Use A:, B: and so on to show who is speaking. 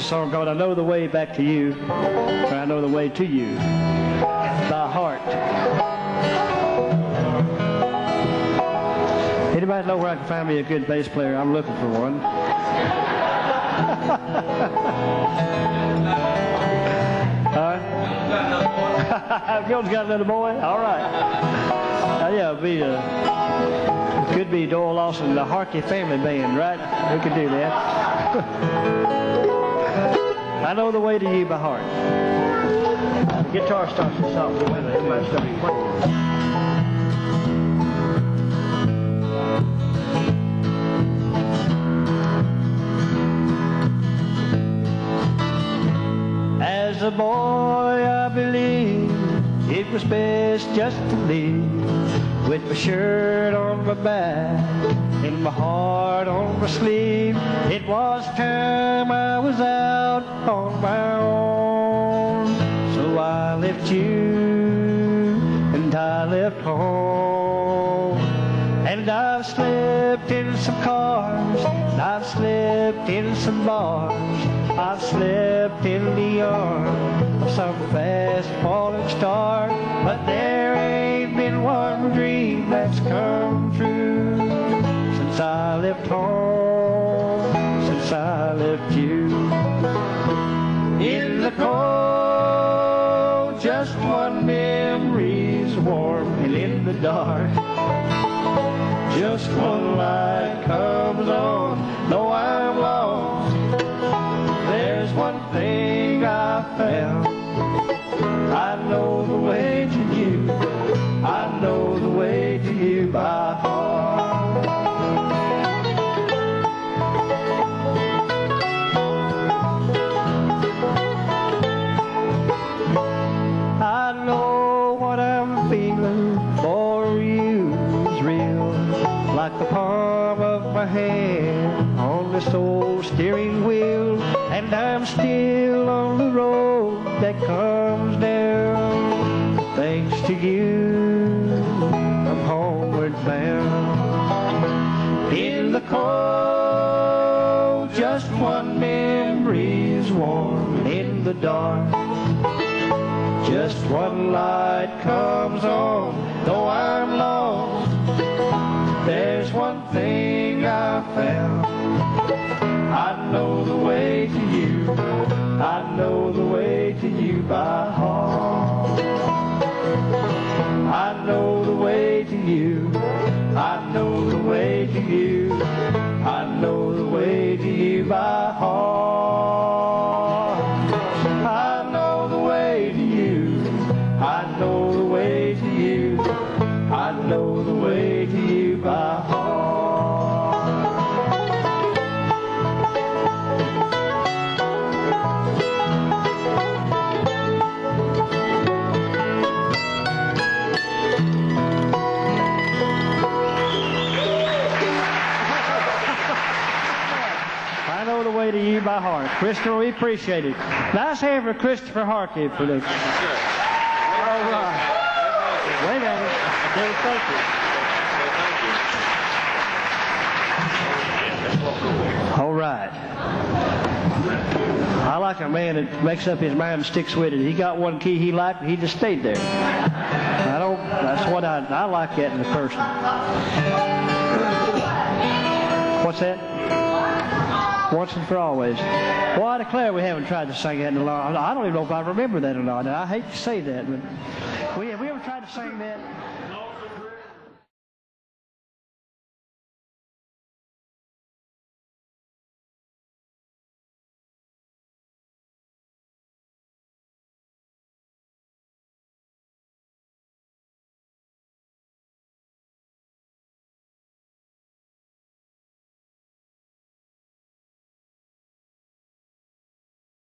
A: song called I Know the Way Back to You, or I Know the Way to You, by heart. Anybody know where I can find me a good bass player? I'm looking for one. Huh? Gil's got a little boy? All right. Uh, yeah, it'll be uh, could be Doyle Lawson, the Harkey Family Band, right? We could do that. I know the way to you by heart. The guitar starts to soft with it. Everybody starts playing. As a boy, I believe it was best just to leave with my shirt on my back and my heart on my sleeve. It was time I was out on my own, so I left you and I left home. And I've slept in some cars, and I've slept in some bars, I've slept in the arms of some fast falling star, but there ain't been one dream that's come true since I left home, since I left you. In the cold, just one memory's warm, and in the dark. Just one light comes on, though I'm lost. There's one thing I found. Palm of my hand on this old steering wheel, and I'm still on the road that comes down. Thanks to you, I'm homeward bound. In the cold, just one memory's warm in the dark. Just one light comes on, I know the way to you. Christopher, we appreciate it. Last hand for Christopher Harkey for. All right. Wait a minute. Thank you. All right. I like a man that makes up his mind and sticks with it. He got one key he liked, and he just stayed there. I don't. That's what I. I like that in a person. What's that? Once and for always. Well, I declare we haven't tried to sing that in a long. I don't even know if I remember that or not. I hate to say that, but we have we ever tried to sing that?